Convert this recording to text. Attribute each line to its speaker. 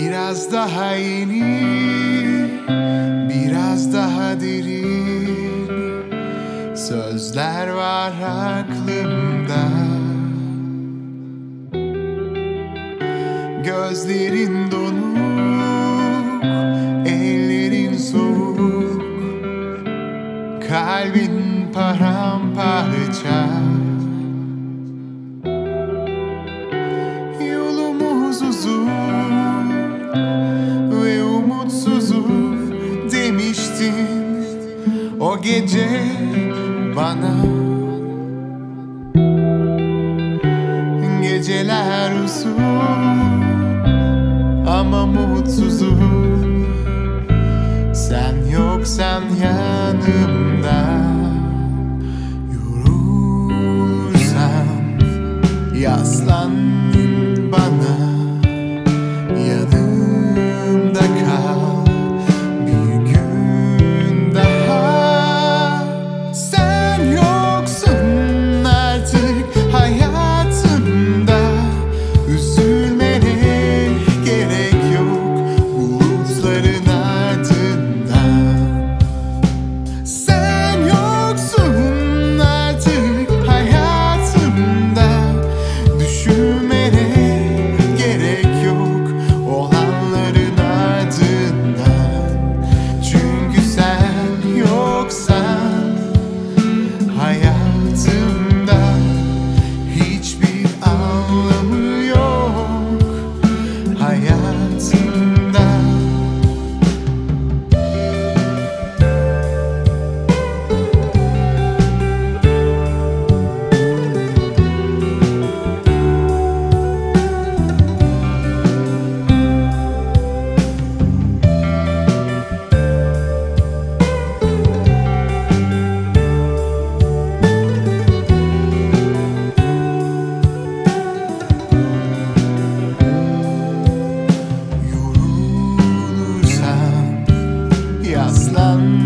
Speaker 1: Biraz daha yeni, biraz daha derin Sözler var aklımda. Gözlerin donuk, ellerin soğuk. Kalbin paramparça o gece bana Geceler uzun ama mutsuzum. Sen yoksan yanımda Yorulursam yaslan love.